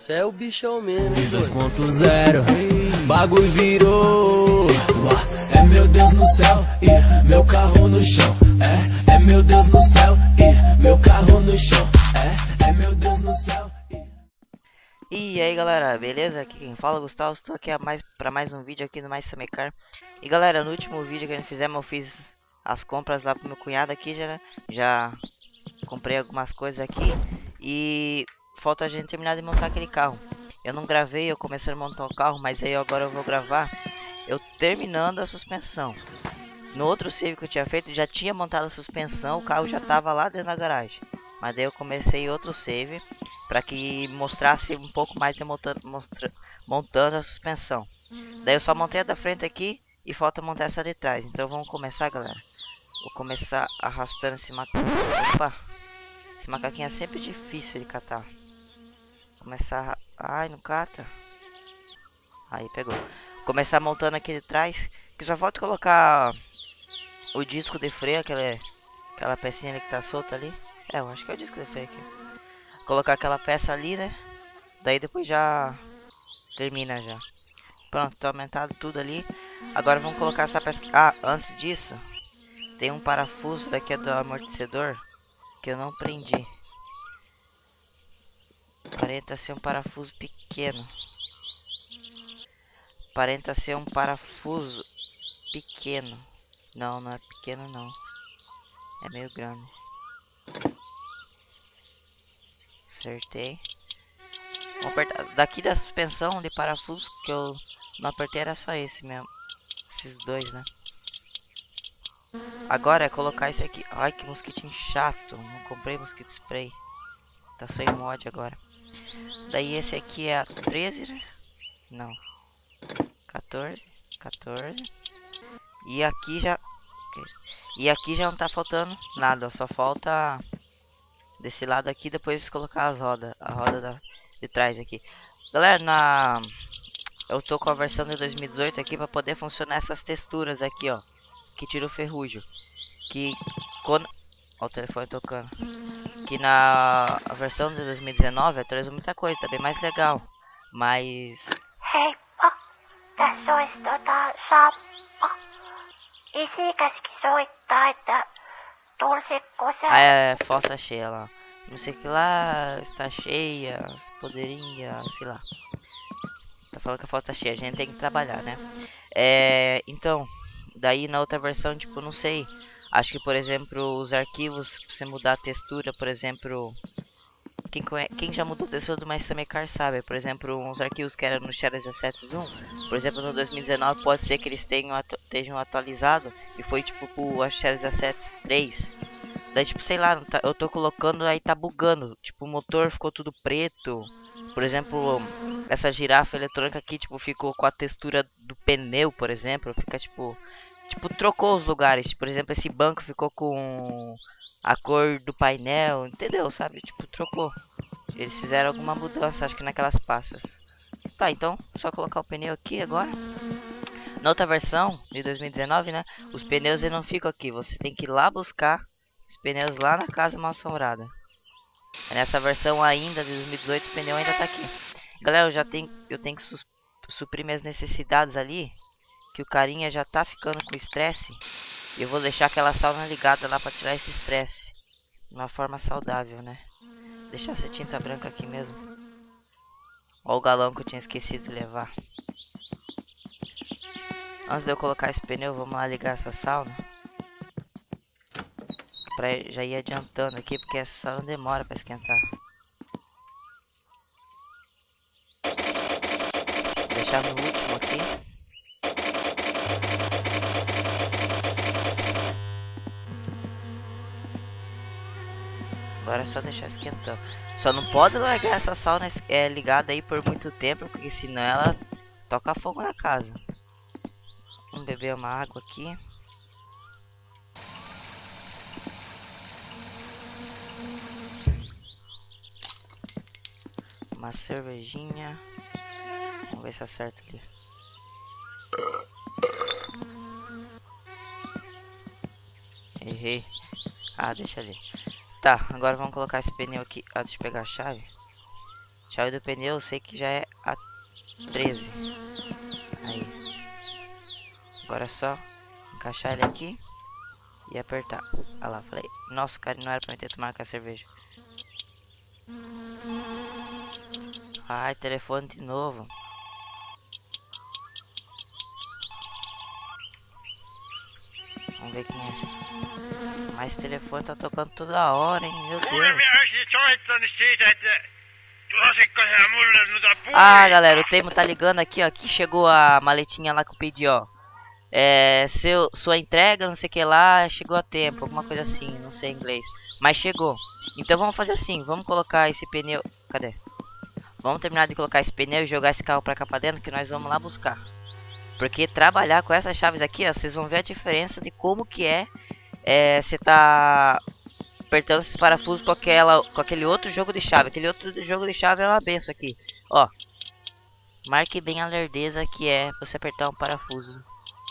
Cê é o bichão mesmo, hein, 2.0 Bagulho virou. É meu Deus no céu e meu carro no chão. É, é meu Deus no céu e meu carro no chão. É, é meu Deus no céu e... e aí galera, beleza? Aqui quem fala é Gustavo, estou aqui mais, para mais um vídeo aqui no Mais Samecar. E galera, no último vídeo que a gente fizemos eu fiz as compras lá pro meu cunhado aqui já, né? já comprei algumas coisas aqui. E falta a gente terminar de montar aquele carro. Eu não gravei, eu comecei a montar o carro, mas aí agora eu vou gravar eu terminando a suspensão. No outro save que eu tinha feito, já tinha montado a suspensão, o carro já estava lá dentro da garagem. Mas daí eu comecei outro save para que mostrasse um pouco mais de montando, mostra, montando a suspensão. Daí eu só montei a da frente aqui e falta montar essa de trás. Então vamos começar, galera. Vou começar arrastando esse macaquinho. Opa! Esse macaquinho é sempre difícil de catar. Começar... Ai, não cata. Aí, pegou. Começar montando aqui de trás. Que só falta colocar o disco de freio, aquela, aquela pecinha ali que tá solta ali. É, eu acho que é o disco de freio aqui. Colocar aquela peça ali, né? Daí depois já termina já. Pronto, tá aumentado tudo ali. Agora vamos colocar essa peça. Ah, antes disso, tem um parafuso daqui do amortecedor que eu não prendi. Aparenta ser um parafuso pequeno. Aparenta ser um parafuso pequeno. Não, não é pequeno não. É meio grande. Acertei. Vou apertar. Daqui da suspensão de parafuso que eu não apertei era só esse mesmo. Esses dois, né? Agora é colocar esse aqui. Ai, que mosquitinho chato. Não comprei mosquito spray. Tá só em mod agora. Daí esse aqui é a 13, né? Não. 14, 14. E aqui já... E aqui já não tá faltando nada, só falta desse lado aqui, depois colocar as rodas, a roda da, de trás aqui. Galera, na... Eu tô com a versão de 2018 aqui para poder funcionar essas texturas aqui, ó. Que tira o ferrugem. Que quando... Ó o telefone tocando que na versão de 2019 atualizou muita coisa, tá bem mais legal. Mas. Sä... Ah, é, fossa cheia lá. Não sei que lá está cheia, poderia, sei lá. Tá falando que a foto tá cheia, a gente tem que trabalhar, né? É, então, daí na outra versão, tipo, não sei. Acho que, por exemplo, os arquivos, você mudar a textura, por exemplo... Quem, quem já mudou a textura do MySamecar sabe, por exemplo, uns arquivos que eram no Share 17.1, por exemplo, no 2019 pode ser que eles tenham atu estejam atualizado e foi tipo pro Share 17.3. Daí, tipo, sei lá, tá, eu tô colocando aí tá bugando, tipo, o motor ficou tudo preto. Por exemplo, essa girafa eletrônica aqui, tipo, ficou com a textura do pneu, por exemplo, fica tipo Tipo, trocou os lugares. Por exemplo, esse banco ficou com a cor do painel, entendeu? Sabe? Tipo, trocou. Eles fizeram alguma mudança, acho que naquelas passas. Tá, então, só colocar o pneu aqui agora. Na outra versão, de 2019, né? Os pneus não ficam aqui. Você tem que ir lá buscar os pneus lá na casa mal assombrada. Nessa versão ainda de 2018, o pneu ainda tá aqui. Galera, eu já tenho, eu tenho que suprir minhas necessidades ali que o carinha já tá ficando com estresse, eu vou deixar aquela sauna ligada lá para tirar esse estresse. De uma forma saudável, né? Deixar essa tinta branca aqui mesmo. Olha o galão que eu tinha esquecido de levar. Antes de eu colocar esse pneu, vamos lá ligar essa sauna. Pra já ir adiantando aqui, porque essa sauna demora para esquentar. Vou deixar no último aqui. Agora é só deixar esquentando. Só não pode largar essa sauna é, ligada aí por muito tempo, porque senão ela toca fogo na casa. Vamos beber uma água aqui. Uma cervejinha. Vamos ver se acerta ali. Errei. Ah, deixa ali. Tá, agora vamos colocar esse pneu aqui. Ah, deixa eu pegar a chave. Chave do pneu, eu sei que já é a 13. Aí. Agora é só encaixar ele aqui e apertar. Olha lá, falei. Nossa, cara, não era pra eu ter tomado com a cerveja. Ai, telefone de novo. Vamos ver quem é. Mas telefone tá tocando toda hora, hein? Meu Deus. Ah, galera, o Teimo tá ligando aqui, ó. Aqui chegou a maletinha lá que eu pedi, ó. É, seu, sua entrega, não sei o que lá, chegou a tempo, alguma coisa assim, não sei inglês. Mas chegou. Então vamos fazer assim, vamos colocar esse pneu... Cadê? Vamos terminar de colocar esse pneu e jogar esse carro pra cá pra dentro que nós vamos lá buscar. Porque trabalhar com essas chaves aqui, ó, vocês vão ver a diferença de como que é, é você tá apertando esses parafusos com, aquela, com aquele outro jogo de chave. Aquele outro jogo de chave é uma benção aqui. Ó, marque bem a lerdeza que é você apertar um parafuso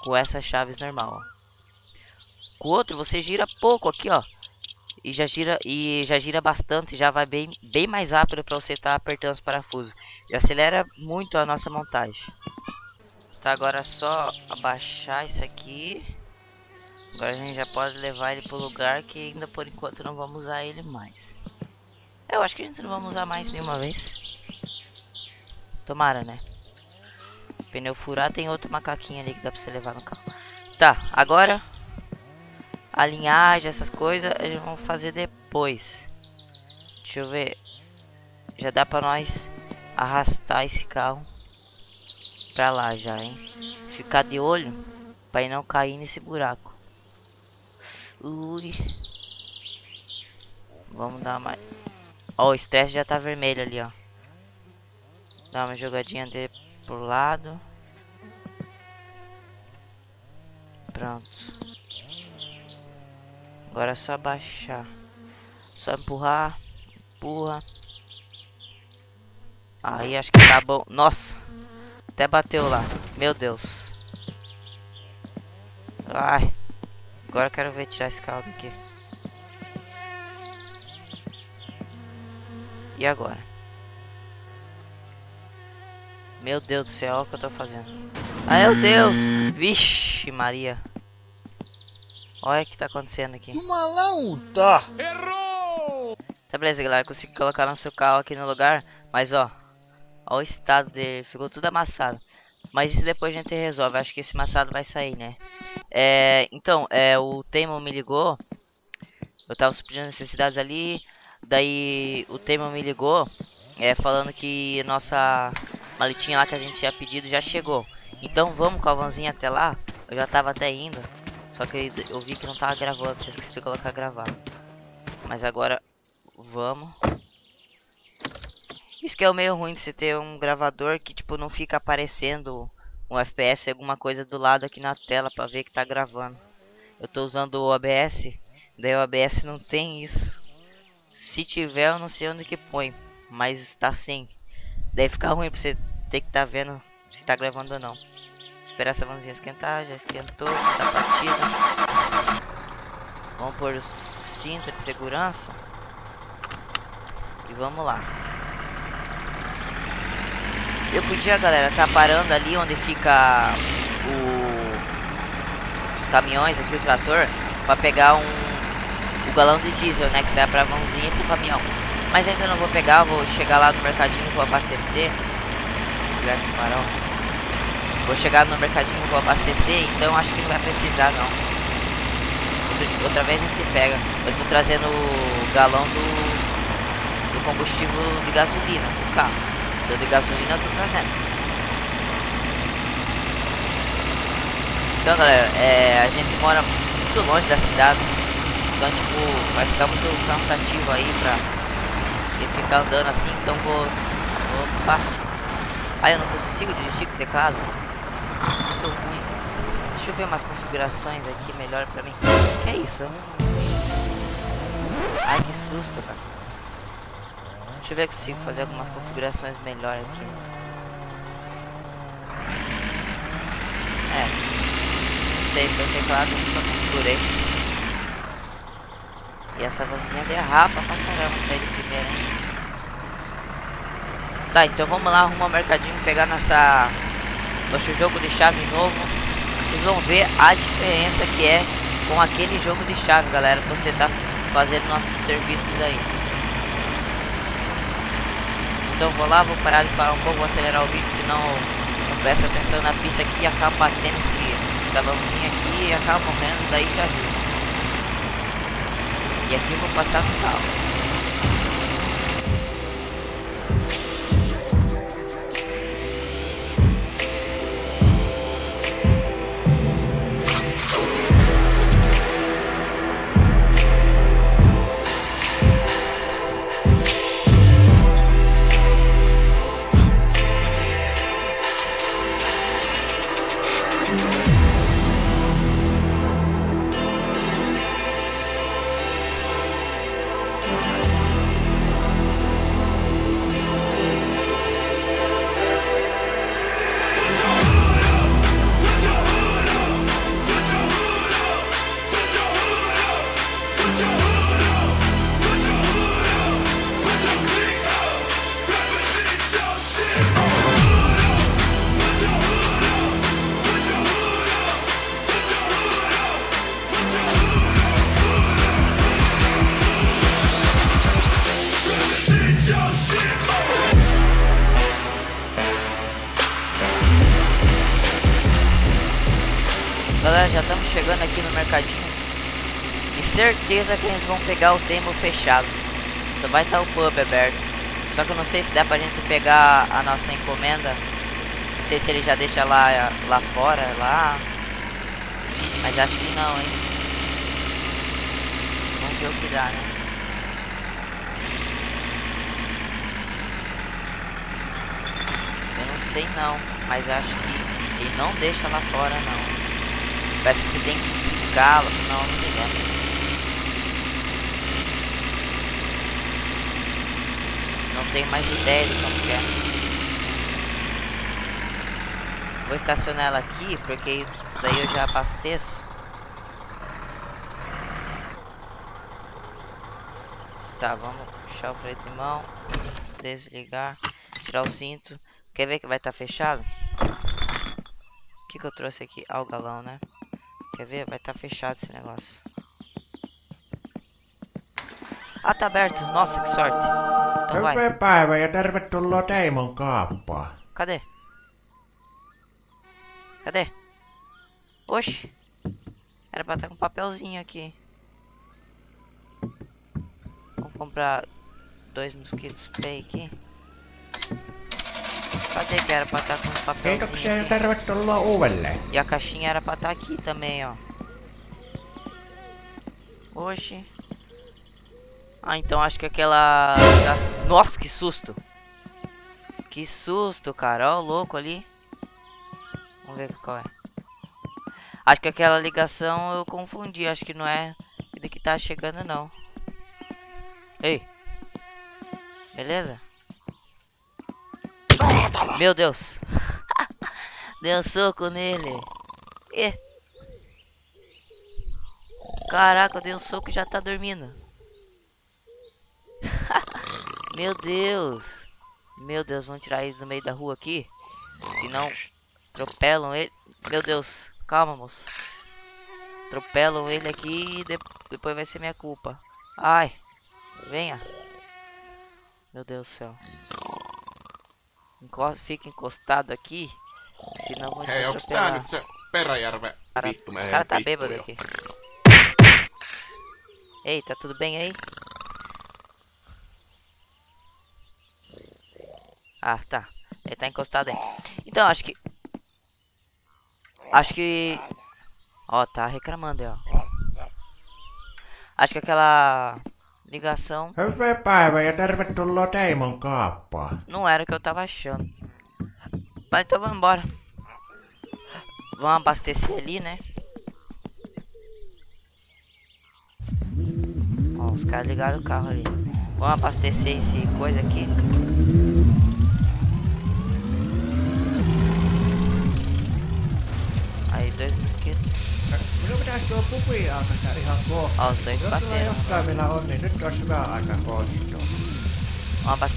com essas chaves normal, ó. Com o outro você gira pouco aqui, ó. E já gira e já gira bastante, já vai bem bem mais rápido para você estar tá apertando os parafusos. E acelera muito a nossa montagem. Tá agora é só abaixar isso aqui. Agora a gente já pode levar ele pro lugar que ainda por enquanto não vamos usar ele mais. Eu acho que a gente não vamos usar mais nenhuma vez. Tomara, né? Pneu furado tem outro macaquinho ali que dá pra você levar no carro. Tá, agora alinhagem, essas coisas, eles vão fazer depois. Deixa eu ver. Já dá pra nós arrastar esse carro pra lá já, hein? Ficar de olho pra não cair nesse buraco. Ui. Vamos dar mais. Ó, o estresse já tá vermelho ali, ó. Dá uma jogadinha de pro lado. Pronto. Agora é só baixar. Só empurrar. Empurra. Aí acho que tá bom. Nossa. Até bateu lá. Meu Deus. Ai. Agora eu quero ver tirar esse caldo aqui. E agora? Meu Deus do céu, olha o que eu tô fazendo. Ai meu Deus! Vixe Maria. Olha o que tá acontecendo aqui. Malão, tá. Errou! Tá beleza, galera. Consegui colocar nosso carro aqui no lugar. Mas ó. Olha o estado dele. Ficou tudo amassado. Mas isso depois a gente resolve. Acho que esse amassado vai sair, né? É, então, é, o Teimo me ligou. Eu tava suprindo necessidades ali. Daí o Teimo me ligou. É, falando que nossa maletinha lá que a gente tinha pedido já chegou. Então vamos com a vanzinha até lá. Eu já tava até indo. Só que eu vi que não tava gravando, tinha de colocar gravar. Mas agora vamos. Isso que é o meio ruim de você ter um gravador que tipo não fica aparecendo um FPS alguma coisa do lado aqui na tela para ver que tá gravando. Eu tô usando o OBS, daí o OBS não tem isso. Se tiver, eu não sei onde que põe, mas está sim. Daí fica ruim pra você ter que tá vendo se tá gravando ou não. Esperar essa mãozinha esquentar, já esquentou, tá partida. Vamos pôr o cinto de segurança. E vamos lá. Eu podia, galera, tá parando ali onde fica o... os caminhões aqui, o trator, para pegar um o galão de diesel, né, que serve pra mãozinha e pro caminhão. Mas ainda não vou pegar, vou chegar lá no mercadinho, vou abastecer. Vou pegar esse farol. Vou chegar no mercadinho, vou abastecer, então acho que não vai precisar não. Outra vez a gente pega. Eu tô trazendo o galão do, do combustível de gasolina pro carro de gasolina eu tô trazendo. Então galera, é, a gente mora muito longe da cidade. Então tipo, vai ficar muito cansativo aí pra ficar andando assim, então vou. Opa! Ah, eu não consigo dirigir com o teclado. Ruim. Deixa eu ver umas configurações aqui melhor pra mim. Que é isso? Ai que susto, cara. Deixa eu ver se fazer algumas configurações melhores aqui. É. Não sei, foi o teclado que eu configurei. E essa vanzinha derrapa pra caramba sair de primeira? Tá, então vamos lá arrumar o mercadinho e pegar nossa nosso jogo de chave novo. Vocês vão ver a diferença que é com aquele jogo de chave, galera, que você tá fazendo nossos serviços aí. Então vou lá, vou parar de parar um pouco, vou acelerar o vídeo, senão não presta atenção na pista aqui e acaba batendo esse sabãozinho aqui e acaba morrendo, daí já viu. E aqui eu vou passar no carro. Certeza que eles vão pegar o tempo fechado. Só vai estar o pub aberto. Só que eu não sei se dá pra gente pegar a nossa encomenda. Não sei se ele já deixa lá, lá fora, lá. Mas acho que não, hein. Vamos ver o que dá, né. Eu não sei não, mas acho que ele não deixa lá fora não. Parece que você tem que picá-lo, senão não me engano. Não tenho mais ideia de como que é. Vou estacionar ela aqui, porque daí eu já abasteço. Tá, vamos puxar o freio de mão. Desligar. Tirar o cinto. Quer ver que vai estar tá fechado? O que, que eu trouxe aqui? Ah, o galão, né? Quer ver? Vai estar tá fechado esse negócio. Ah, tá aberto. Nossa, que sorte. Então vai. Hyvää päivää ja tervetuloa Teimon kaappaan. Cadê? Cadê? Oxi. Era pra estar com um papelzinho aqui. Vamos comprar dois mosquitos spray aqui. Cadê que era pra estar com um papelzinho Kiitoksia aqui? tervetuloa uudelleen. E a caixinha era pra estar aqui também, ó. Oxi. Ah, então acho que aquela... Nossa, que susto. Que susto, cara. Ó o louco ali. Vamos ver qual é. Acho que aquela ligação eu confundi. Acho que não é ele que tá chegando, não. Ei. Beleza? Meu Deus. Deu um soco nele. Ih. Caraca, eu dei um soco e já tá dormindo. Meu Deus. Meu Deus, vamos tirar ele do meio da rua aqui. Senão atropelam ele. Meu Deus, calma, moço. Atropelam ele aqui e de depois vai ser minha culpa. Ai, venha. Meu Deus do céu. Encosta, fica encostado aqui. Senão vou te Hei, onks tää nyt se Peräjärve? Cara, Vittu, o cara tá bêbado aqui. Ei, tá tudo bem aí? Ah, tá. Ele tá encostado aí. Então, acho que... Acho que... Ó, tá reclamando aí, ó. Acho que aquela ligação não era o que eu tava achando. Mas então vamos embora. Vamos abastecer ali, né? Ó, os caras ligaram o carro ali. Vamos abastecer esse coisa aqui. dois mosquitos. Minun pitäisi tuo pupi aikaista ihan kohta. Autois pääsee. Jos jostain meillä on, niin nyt olisi hyvä aika kostoa. Onpas.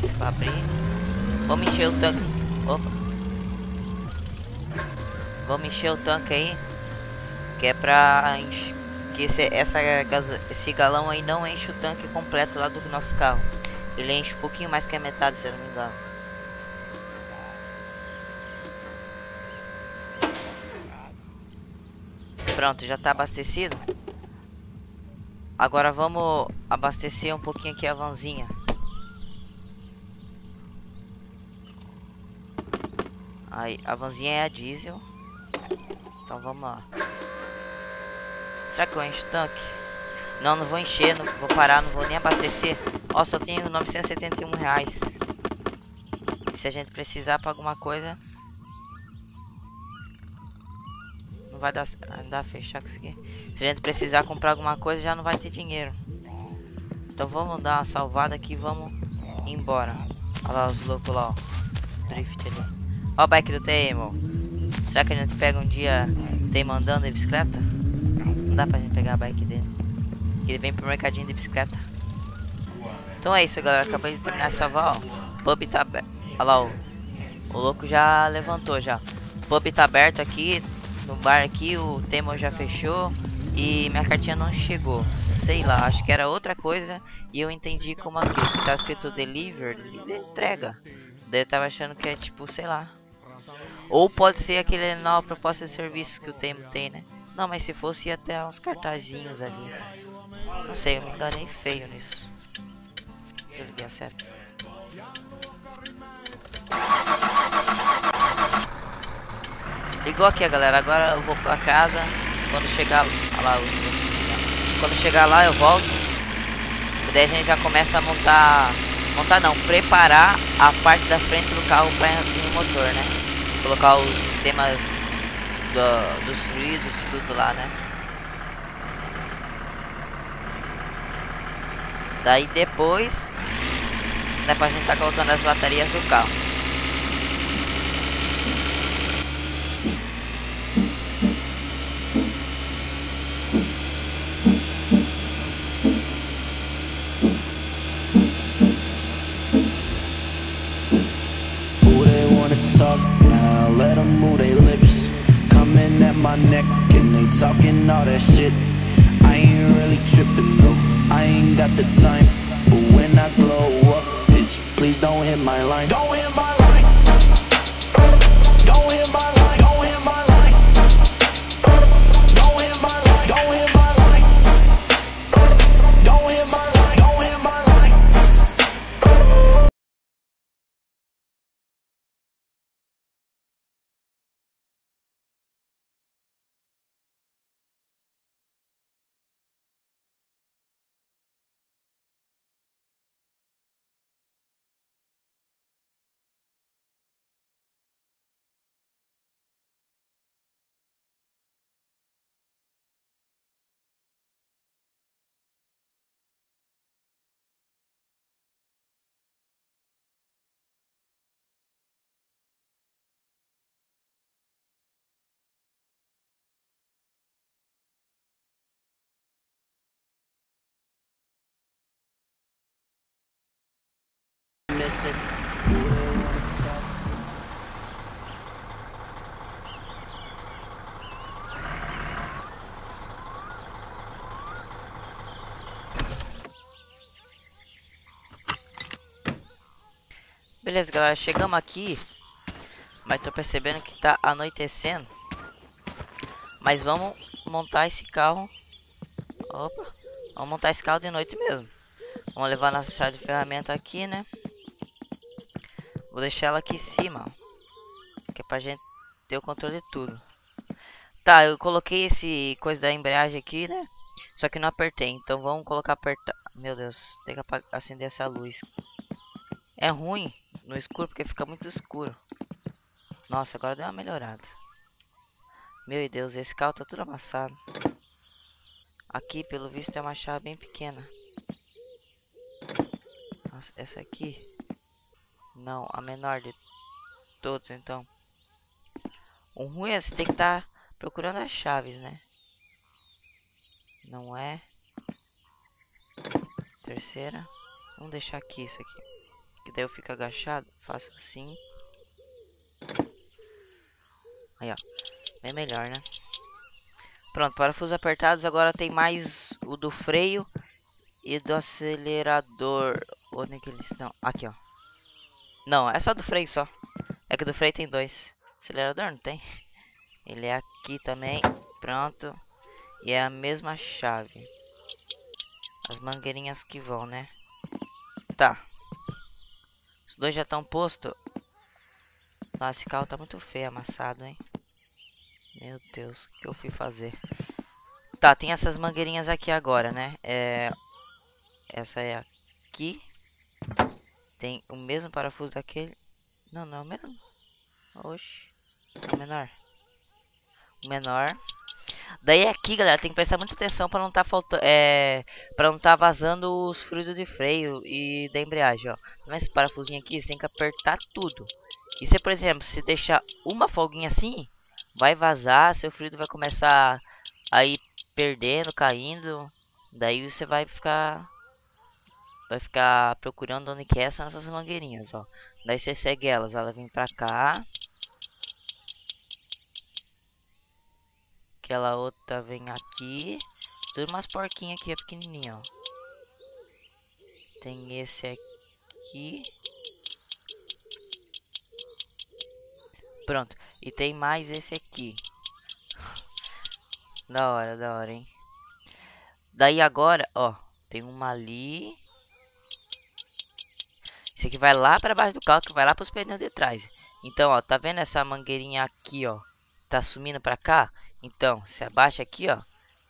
F, abrir. Vamos encher o tanque. Opa. Vamos encher o tanque aí. Que é pra encher que esse, essa, esse galão aí não enche o tanque completo lá do nosso carro. Ele enche um pouquinho mais que a metade, se eu não me engano. Pronto, já tá abastecido. Agora vamos abastecer um pouquinho aqui a vanzinha. Aí, a vanzinha é a diesel. Então vamos lá. Será que eu encho o tanque? Não, não vou encher, não vou parar, não vou nem abastecer. Ó, só tenho 971 reais. E se a gente precisar para alguma coisa... Não vai dar, dar fechar com isso aqui. Se a gente precisar comprar alguma coisa, já não vai ter dinheiro. Então vamos dar uma salvada aqui e vamos embora. Olha lá os loucos lá, ó. Drift ali. Ó o bike do Teimo. Será que a gente pega um dia Teimo andando de bicicleta? Dá pra gente pegar a bike dele. Ele vem pro mercadinho de bicicleta. Então é isso, galera. Acabei de terminar ó. O pub tá aberto. Olha lá, o, o louco já levantou já. Pub tá aberto aqui. No bar aqui, o Temo já fechou. E minha cartinha não chegou. Sei lá, acho que era outra coisa. E eu entendi como que tá escrito deliver, entrega. Daí eu tava achando que é tipo, sei lá. Ou pode ser aquele nova proposta de serviço que o Temo tem, né? Não, mas se fosse ia até uns cartazinhos ali. Não sei, eu me enganei feio nisso. Eu liguei a seta. Ligou aqui, galera. Agora eu vou pra casa. Quando chegar lá, quando chegar lá eu volto. E daí a gente já começa a montar, montar não, preparar a parte da frente do carro para o motor, né? Colocar os sistemas do, dos fluidos, tudo lá, né? Daí depois, né, pra gente tá colocando as baterias do carro. My neck and they talking all that shit. I ain't really tripping, no, I ain't got the time. But when I glow up, bitch, please don't hit my line. Don't hit my line. Beleza, galera, chegamos aqui. Mas tô percebendo que tá anoitecendo. Mas vamos montar esse carro. Opa, vamos montar esse carro de noite mesmo. Vamos levar nossa chave de ferramenta aqui, né? Vou deixar ela aqui em cima. Que é pra gente ter o controle de tudo. Tá, eu coloquei esse coisa da embreagem aqui, né? Só que não apertei. Então vamos colocar apertar. Meu Deus, tem que acender essa luz. É ruim no escuro porque fica muito escuro. Nossa, agora deu uma melhorada. Meu Deus, esse carro tá tudo amassado. Aqui, pelo visto, é uma chave bem pequena. Nossa, essa aqui. Não, a menor de todos, então. O ruim é você tem que estar procurando as chaves, né? Não é. Terceira. Vamos deixar aqui isso aqui. Que daí eu fico agachado. Faço assim. Aí, ó. Bem melhor, né? Pronto, parafusos apertados. Agora tem mais o do freio e do acelerador. Onde é que eles estão? Aqui, ó. Não, é só do freio só. É que do freio tem dois. Acelerador não tem. Ele é aqui também. Pronto. E é a mesma chave. As mangueirinhas que vão, né? Tá. Os dois já estão postos. Nossa, esse carro tá muito feio, amassado, hein? Meu Deus, o que eu fui fazer? Tá, tem essas mangueirinhas aqui agora, né? É... Essa é aqui. Tem o mesmo parafuso daquele. Não, não é o mesmo. É menor. O menor. Daí aqui, galera, tem que prestar muita atenção para não tá faltando, é, para não tá vazando os fluidos de freio e da embreagem, ó. Tá esse parafusinho aqui, você tem que apertar tudo. E se, por exemplo, se deixar uma folguinha assim, vai vazar, seu fluido vai começar a ir perdendo, caindo. Daí você vai ficar vai ficar procurando onde que é são essas mangueirinhas, ó. Daí você segue elas, ela vem pra cá. Aquela outra vem aqui. Tudo umas porquinhas aqui, é pequenininha, ó. Tem esse aqui. Pronto. E tem mais esse aqui. Da hora, da hora, hein? Daí agora, ó. Tem uma ali. Esse aqui vai lá para baixo do carro, que vai lá para os pneus de trás. Então, ó, tá vendo essa mangueirinha aqui, ó? Tá sumindo para cá? Então, se abaixa aqui, ó.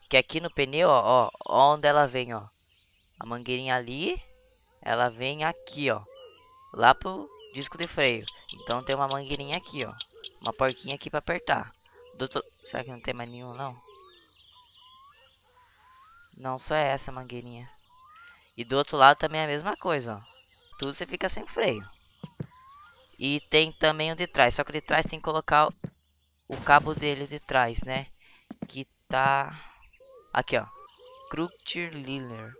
Que aqui no pneu, ó, ó, onde ela vem, ó. A mangueirinha ali, ela vem aqui, ó. Lá pro disco de freio. Então tem uma mangueirinha aqui, ó. Uma porquinha aqui para apertar. Do Será que não tem mais nenhum, não? Não, só é essa mangueirinha. E do outro lado também é a mesma coisa, ó tudo, você fica sem freio. E tem também o de trás, só que o de trás tem que colocar o cabo dele de trás, né? Que tá... Aqui, ó. Liller,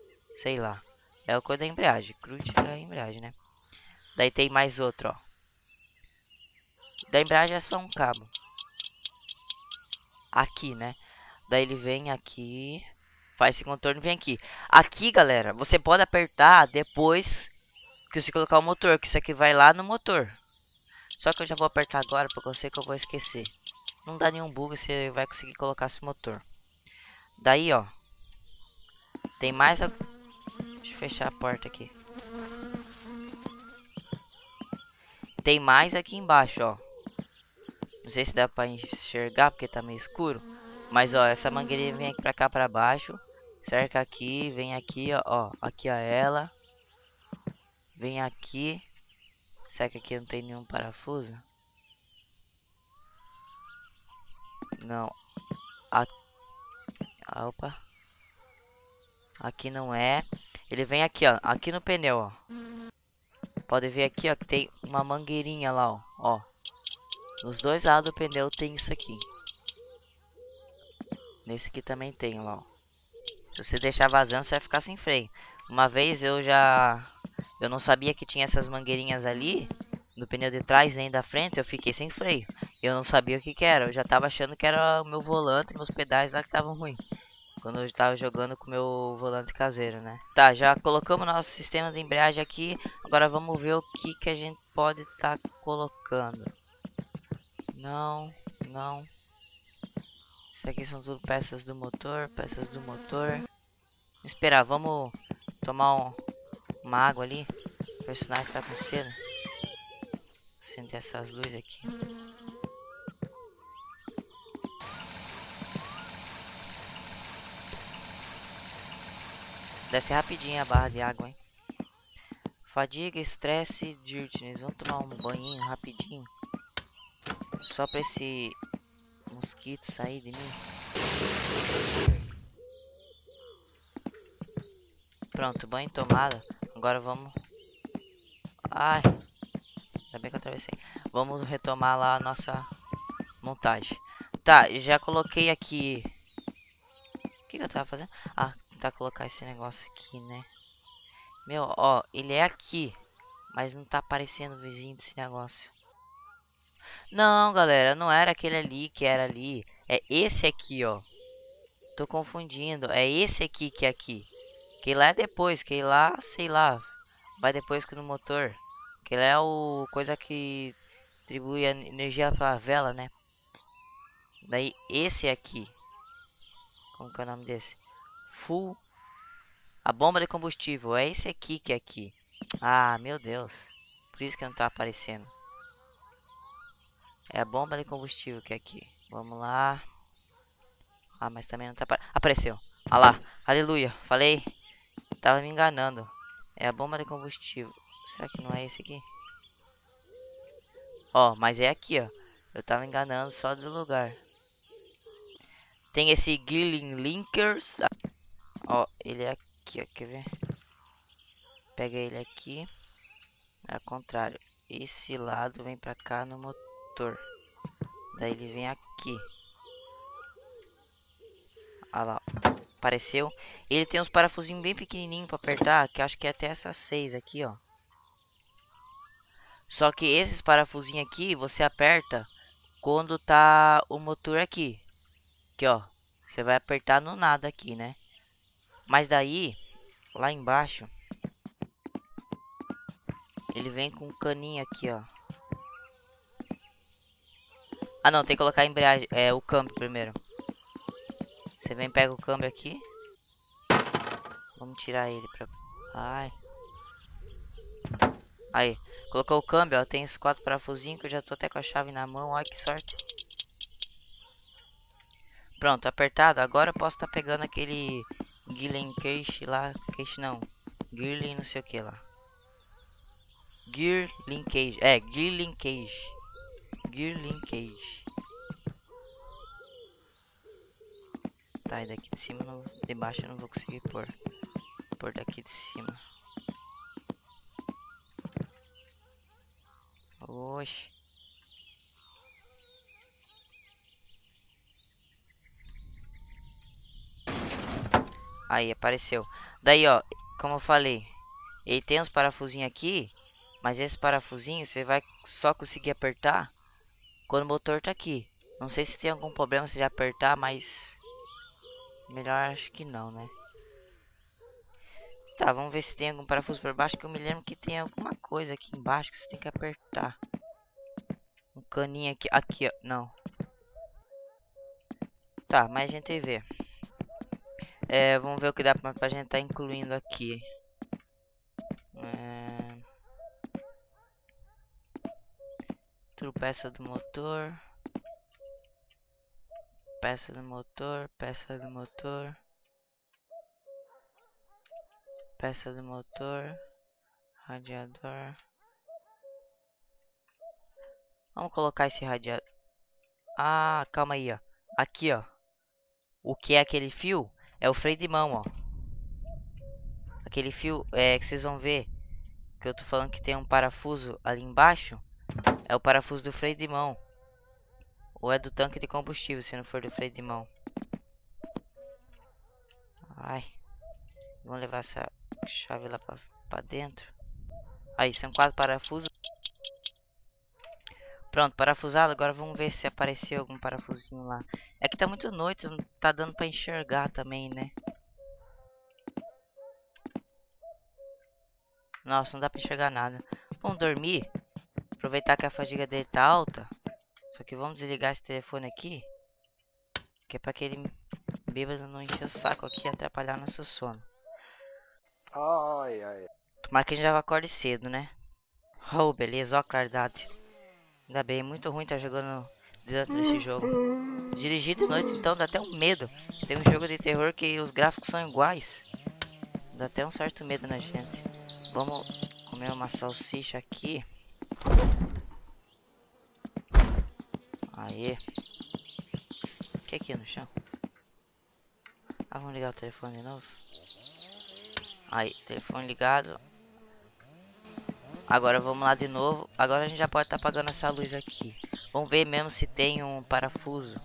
sei lá. É o coisa da embreagem. Crutcher é a embreagem, né? Daí tem mais outro, ó. Da embreagem é só um cabo. Aqui, né? Daí ele vem aqui. Faz esse contorno e vem aqui. Aqui, galera, você pode apertar depois que você colocar o motor, que isso aqui vai lá no motor. Só que eu já vou apertar agora, porque eu sei que eu vou esquecer. Não dá nenhum bug, você vai conseguir colocar esse motor. Daí, ó. Tem mais... A... Deixa eu fechar a porta aqui. Tem mais aqui embaixo, ó. Não sei se dá pra enxergar, porque tá meio escuro. Mas, ó, essa mangueirinha vem aqui pra cá, pra baixo. Cerca aqui, vem aqui, ó. ó aqui, ó, ela. Vem aqui. Será que aqui não tem nenhum parafuso? Não. Aqui. Ah, opa. Aqui não é. Ele vem aqui, ó. Aqui no pneu, ó. Pode ver aqui, ó, que tem uma mangueirinha lá, ó. ó. Nos dois lados do pneu tem isso aqui. Nesse aqui também tem, ó. Se você deixar vazando, você vai ficar sem freio. Uma vez eu já eu não sabia que tinha essas mangueirinhas ali no pneu de trás nem da frente, eu fiquei sem freio. Eu não sabia o que, que era, eu já tava achando que era o meu volante meus pedais lá que estavam ruins. Quando eu estava jogando com o meu volante caseiro, né? Tá, já colocamos nosso sistema de embreagem aqui. Agora vamos ver o que, que a gente pode estar tá colocando. Não, não. Isso aqui são tudo peças do motor, peças do motor. Vamos esperar, vamos tomar um, uma água ali. O personagem tá com sede. Acender essas luzes aqui. Desce rapidinho a barra de água, hein? Fadiga, estresse, dirtiness. Vamos tomar um banhinho rapidinho. Só pra esse mosquito sair de mim. Pronto, banho tomado. Agora vamos... Ai. Ainda bem que eu atravessei. Vamos retomar lá a nossa montagem. Tá, já coloquei aqui... O que, que eu tava fazendo? Ah, tá colocar esse negócio aqui, né? Meu, ó, ele é aqui. Mas não tá aparecendo vizinho desse negócio. Não, galera, não era aquele ali que era ali. É esse aqui, ó. Tô confundindo. É esse aqui que é aqui. Que lá é depois, que lá, sei lá. Vai depois que no motor. Que lá é o coisa que distribui a energia pra vela, né? Daí esse aqui. Como que é o nome desse? Full. A bomba de combustível. É esse aqui que é aqui. Ah, meu Deus. Por isso que não tá aparecendo. É a bomba de combustível que é aqui. Vamos lá. Ah, mas também não tá... Apareceu. Ah lá. Aleluia. Falei. Tava me enganando. É a bomba de combustível. Será que não é esse aqui? Ó, mas é aqui, ó. Eu tava enganando só do lugar. Tem esse Gilling Linkers. Ó, ele é aqui, ó. Quer ver? Pega ele aqui. É ao contrário. Esse lado vem pra cá no motor. Daí ele vem aqui. Olha lá. Apareceu. Ele tem uns parafusinhos bem pequenininhos pra apertar. Que acho que é até essas seis aqui, ó. Só que esses parafusinhos aqui, você aperta quando tá o motor aqui. Aqui, ó. Você vai apertar no nada aqui, né? Mas daí, lá embaixo, ele vem com um caninho aqui, ó. Ah, não, tem que colocar a embreagem, é, o câmbio primeiro. Você vem, pega o câmbio aqui. Vamos tirar ele pra... Ai. Aí, colocou o câmbio, ó. Tem esses quatro parafusinhos que eu já tô até com a chave na mão. Olha que sorte. Pronto, apertado. Agora eu posso estar tá pegando aquele Gillen Cage lá. Cage não. Gear não sei o que lá. Gear Linkage. É, Gear Linkage. Gear Linkage. Tá, e daqui de cima, de baixo eu não vou conseguir pôr. Pôr daqui de cima. Oxe. Aí, apareceu. Daí, ó, como eu falei, ele tem uns parafusinhos aqui, mas esse parafusinho você vai só conseguir apertar quando o motor tá aqui. Não sei se tem algum problema se já apertar, mas melhor acho que não, né? Tá, vamos ver se tem algum parafuso por baixo, que eu me lembro que tem alguma coisa aqui embaixo que você tem que apertar. Um caninho aqui, aqui, ó, não. Tá, mas a gente vê. É, vamos ver o que dá pra, pra gente tá incluindo aqui. É... Peça do motor. Peça do motor, peça do motor. Peça do motor. Radiador. Vamos colocar esse radiador. Ah, calma aí, ó. Aqui, ó. O que é aquele fio? É o freio de mão, ó. Aquele fio é que vocês vão ver que eu tô falando que tem um parafuso ali embaixo. É o parafuso do freio de mão. Ou é do tanque de combustível, se não for do freio de mão. Ai. Vamos levar essa chave lá pra, pra dentro. Aí, são quatro parafusos. Pronto, parafusado. Agora vamos ver se apareceu algum parafusinho lá. É que tá muito noite, não tá dando pra enxergar também, né? Nossa, não dá pra enxergar nada. Vamos dormir. Aproveitar que a fadiga dele tá alta. Só que vamos desligar esse telefone aqui. Que é pra aquele bêbado não encher o saco aqui e atrapalhar nosso sono. Ai, ai. Tomara que a gente já acorde cedo, né? Oh, beleza, ó a claridade. Ainda bem, muito ruim estar tá jogando dentro desse jogo. Dirigir de noite então dá até um medo. Tem um jogo de terror que os gráficos são iguais. Dá até um certo medo na gente. Vamos comer uma salsicha aqui. Aê. O que é aqui no chão? Ah, vamos ligar o telefone de novo. Aí, telefone ligado. Agora vamos lá de novo. Agora a gente já pode estar tá apagando essa luz aqui. Vamos ver mesmo se tem um parafuso.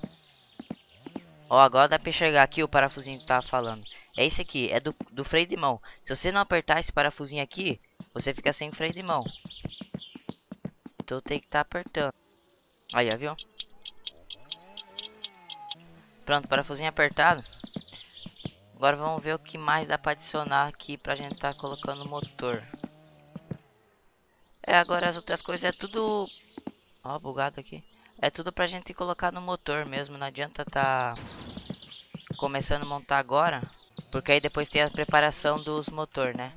Ó, agora dá pra enxergar aqui o parafusinho que tava falando. É esse aqui, é do, do freio de mão. Se você não apertar esse parafusinho aqui, você fica sem freio de mão. Então tem que estar tá apertando. Aí, ó, viu? Pronto, parafusinho apertado. Agora vamos ver o que mais dá para adicionar aqui pra gente tá colocando o motor. É, agora as outras coisas é tudo... Ó, bugado aqui. É tudo pra gente colocar no motor mesmo, não adianta tá começando a montar agora, porque aí depois tem a preparação dos motor, né?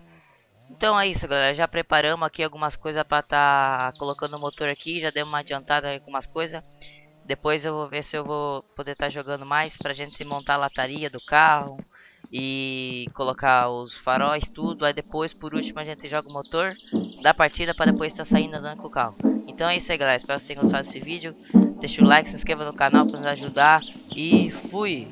Então é isso, galera. Já preparamos aqui algumas coisas para tá colocando o motor aqui, já deu uma adiantada em algumas coisas. Depois eu vou ver se eu vou poder estar tá jogando mais pra gente montar a lataria do carro e colocar os faróis, tudo. Aí depois, por último, a gente joga o motor da partida para depois estar tá saindo andando com o carro. Então é isso aí, galera. Espero que vocês tenham gostado desse vídeo. Deixa o like, se inscreva no canal para nos ajudar. E fui!